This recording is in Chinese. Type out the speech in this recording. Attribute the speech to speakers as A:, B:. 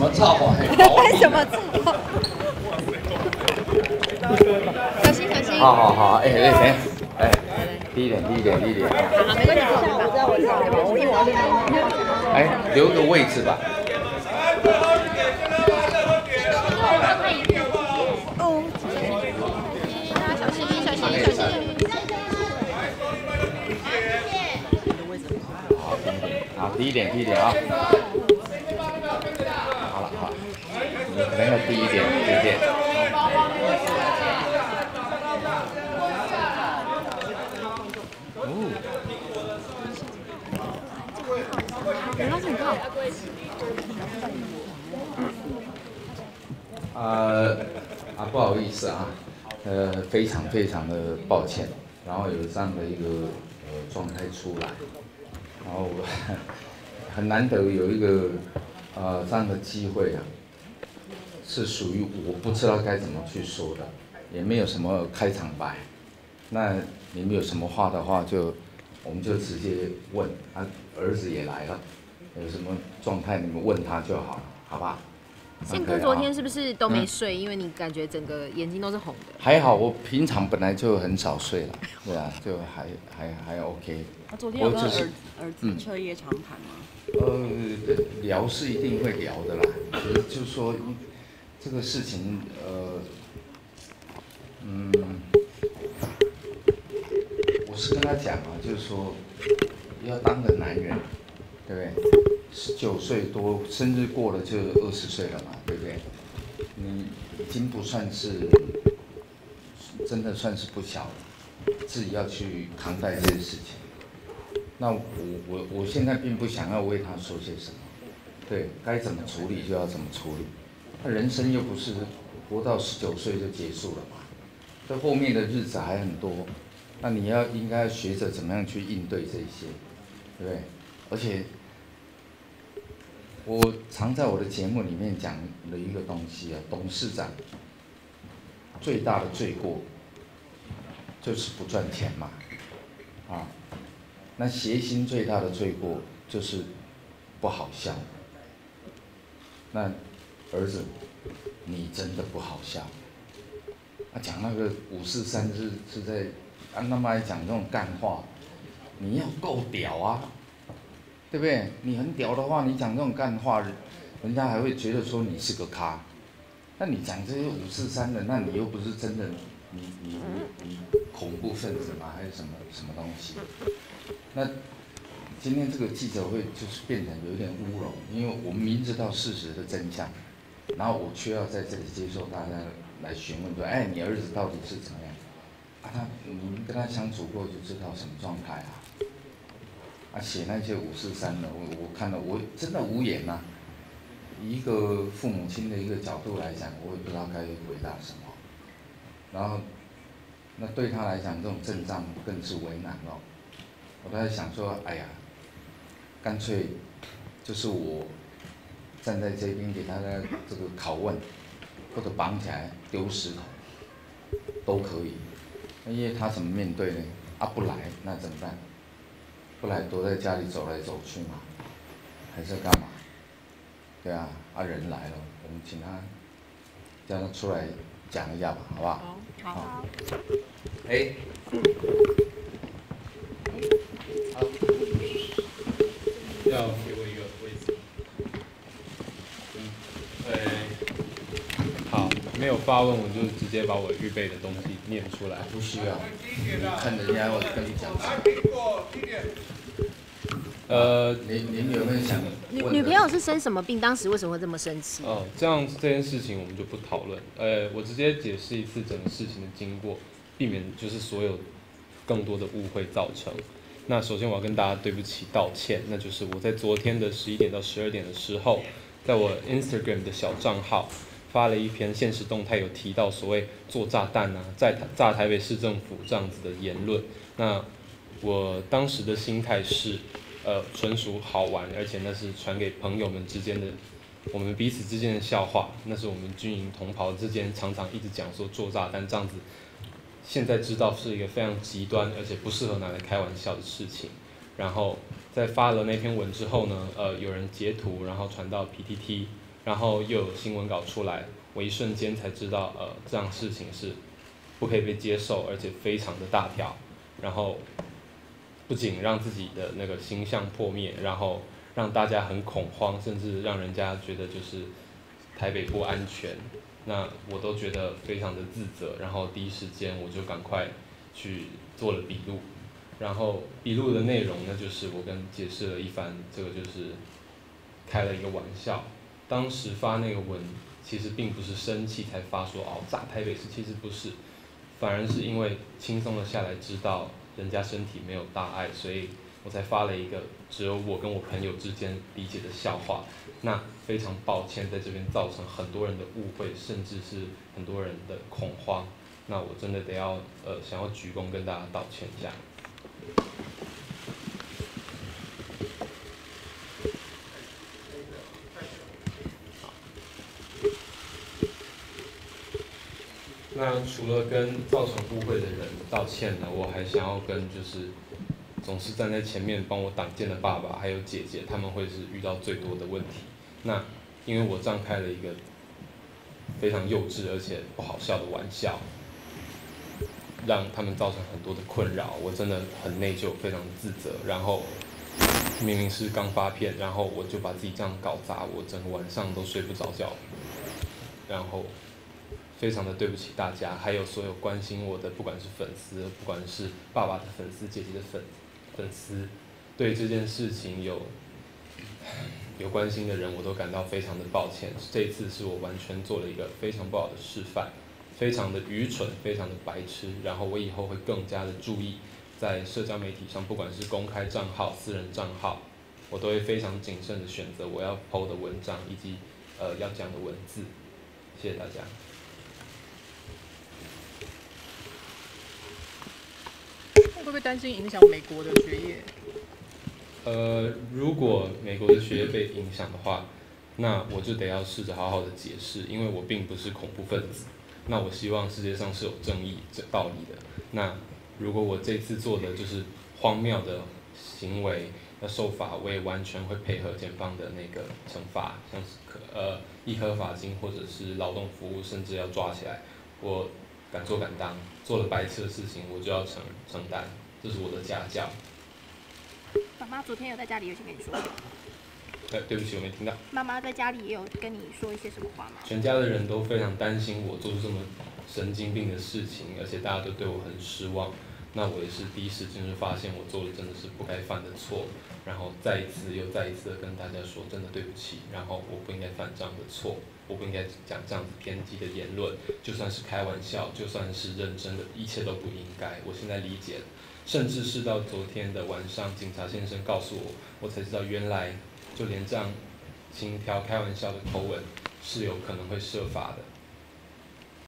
A: 么照啊？
B: 拍什么照？小心小心。
A: 好好好，哎哎等，哎，低一点低一点低一点，
B: 好，没关系，我知道我知道，我。
A: 哎，留个位置吧。
B: 哦，小心小心小心。
A: 好，低一点低一点啊。好了好了，你可能要低一点，低一点。
B: 原来是你看。
A: 呃，啊，不好意思啊，呃，非常非常的抱歉，然后有这样的一个呃状态出来，然后我 很难得有一个呃这样的机会啊，是属于我不知道该怎么去说的，也没有什么开场白，那你们有什么话的话就我们就直接问，啊，儿子也来了，有什么状态你们问他就好了，好吧？
B: 宪哥昨天是不是都没睡？因为你感觉整个眼睛都是红的。
A: 还好，我平常本来就很少睡了，对啊，就还还还 OK。
C: 他昨天有跟儿儿子彻夜长谈吗？
A: 呃，聊是一定会聊的啦，就是说这个事情，呃，嗯，我是跟他讲啊，就是说要当个男人，对不对？十九岁多，生日过了就二十岁了嘛，对不对？你已经不算是，真的算是不小了，自己要去扛待这件事情。那我我我现在并不想要为他说些什么，对该怎么处理就要怎么处理。那人生又不是活到十九岁就结束了嘛，这后面的日子还很多，那你要应该学着怎么样去应对这些，对不对？而且我常在我的节目里面讲了一个东西啊，董事长最大的罪过就是不赚钱嘛，啊。那谐星最大的罪过就是不好笑。那儿子，你真的不好笑。啊，讲那个五四三是是在按他妈讲这种干话，你要够屌啊，对不对？你很屌的话，你讲这种干话，人家还会觉得说你是个咖。那你讲这些五四三的，那你又不是真的，你你你你恐怖分子吗？还是什么什么东西？那今天这个记者会就是变成有点乌龙，因为我们明知道事实的真相，然后我却要在这里接受大家来询问说，哎，你儿子到底是怎么样？啊，他你们跟他相处过就知道什么状态啊？啊，写那些五四三的，我我看了我真的无言呐、一个父母亲的一个角度来讲，我也不知道该回答什么。然后，那对他来讲，这种阵仗更是为难了。我都在想说，哎呀，干脆就是我站在这边给他的这个拷问，或者绑起来丢石头，都可以。那因为他怎么面对呢？啊，不来那怎么办？不来都在家里走来走去嘛，还是干嘛？对啊，啊人来了，我们请他叫他出来讲一下吧，好不好？
C: 好，
A: 好。哎。好
D: 要给我一个位置。嗯，对，好，没有发问，我就直接把我预备的东西念出来。
A: 不需要，你看人家我跟你讲。
D: 呃，
A: 您您有没有想
B: 女女朋友是生什么病？当时为什么会这么生气？
D: 哦，这样这件事情我们就不讨论。呃，我直接解释一次整个事情的经过，避免就是所有更多的误会造成。那首先我要跟大家对不起道歉，那就是我在昨天的十一点到十二点的时候，在我 Instagram 的小账号发了一篇现实动态，有提到所谓做炸弹啊，在炸台北市政府这样子的言论。那我当时的心态是，呃，纯属好玩，而且那是传给朋友们之间的，我们彼此之间的笑话。那是我们军营同袍之间常常一直讲说做炸弹这样子，现在知道是一个非常极端，而且不适合拿来开玩笑的事情。然后在发了那篇文之后呢，呃，有人截图，然后传到 PTT，然后又有新闻稿出来，我一瞬间才知道，呃，这样事情是不可以被接受，而且非常的大条，然后不仅让自己的那个形象破灭，然后让大家很恐慌，甚至让人家觉得就是台北不安全，那我都觉得非常的自责，然后第一时间我就赶快去做了笔录，然后笔录的内容呢，就是我跟解释了一番，这个就是开了一个玩笑。当时发那个文，其实并不是生气才发说哦炸台北市，其实不是，反而是因为轻松了下来，知道人家身体没有大碍，所以我才发了一个只有我跟我朋友之间理解的笑话。那非常抱歉在这边造成很多人的误会，甚至是很多人的恐慌。那我真的得要呃想要鞠躬跟大家道歉一下。那除了跟造成误会的人道歉呢，我还想要跟就是总是站在前面帮我挡箭的爸爸还有姐姐，他们会是遇到最多的问题。那因为我张开了一个非常幼稚而且不好笑的玩笑，让他们造成很多的困扰，我真的很内疚，非常自责。然后明明是刚发片，然后我就把自己这样搞砸，我整个晚上都睡不着觉。然后。非常的对不起大家，还有所有关心我的，不管是粉丝，不管是爸爸的粉丝、姐姐的粉粉丝，对这件事情有有关心的人，我都感到非常的抱歉。这次是我完全做了一个非常不好的示范，非常的愚蠢，非常的白痴。然后我以后会更加的注意，在社交媒体上，不管是公开账号、私人账号，我都会非常谨慎的选择我要 PO 的文章以及呃要讲的文字。谢谢大家。
E: 会不会担心影响美国的学业？
D: 呃，如果美国的学业被影响的话，那我就得要试着好好的解释，因为我并不是恐怖分子。那我希望世界上是有正义、这道理的。那如果我这次做的就是荒谬的行为要受罚，我也完全会配合检方的那个惩罚，像是可呃一颗罚金或者是劳动服务，甚至要抓起来。我。敢做敢当，做了白痴的事情，我就要承承担，这是我的家教。
F: 妈妈昨天有在家里有先跟你说。
D: 哎，对不起，我没听到。
F: 妈妈在家里也有跟你说一些什么话吗？
D: 全家的人都非常担心我做出这么神经病的事情，而且大家都对我很失望。那我也是第一时间就发现我做的真的是不该犯的错，然后再一次又再一次的跟大家说，真的对不起，然后我不应该犯这样的错。我不应该讲这样子偏激的言论，就算是开玩笑，就算是认真的，一切都不应该。我现在理解了，甚至是到昨天的晚上，警察先生告诉我，我才知道原来就连这样轻佻开玩笑的口吻是有可能会设法的。